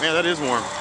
Man, that is warm.